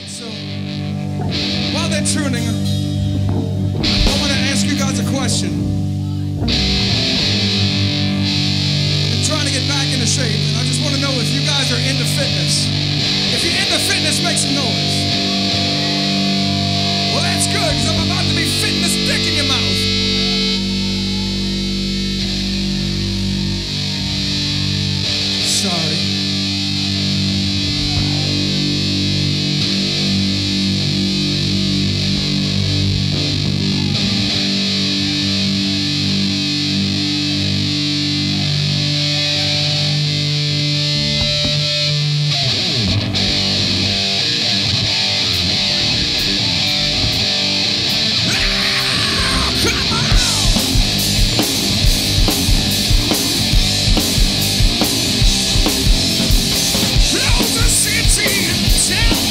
so while they're tuning, I want to ask you guys a question. I'm trying to get back into shape, and I just want to know if you guys are into fitness. If you're into fitness, make some noise. Yeah.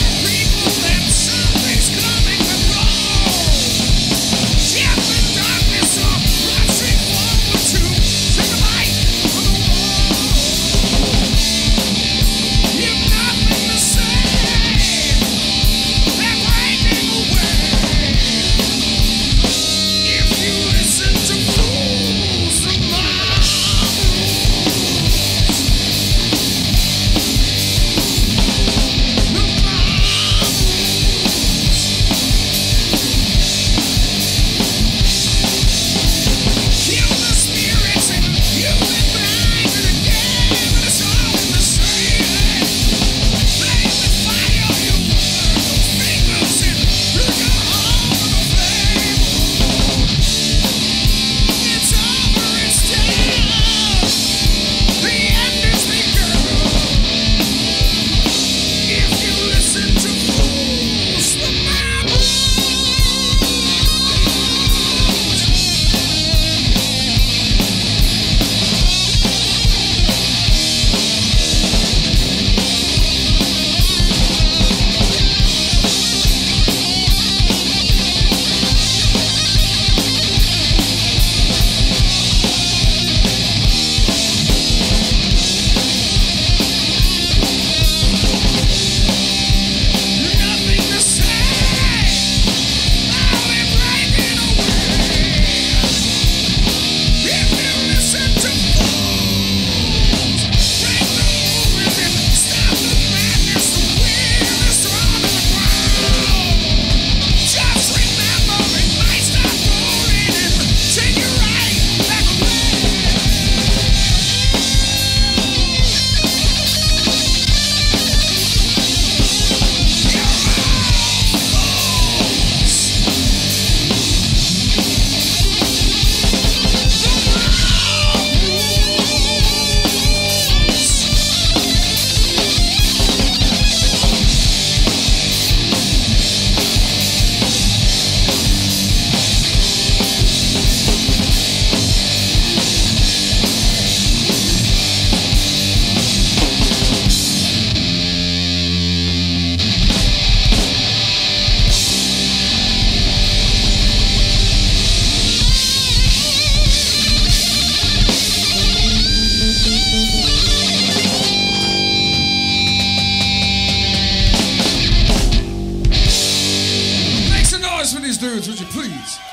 dudes, would you please?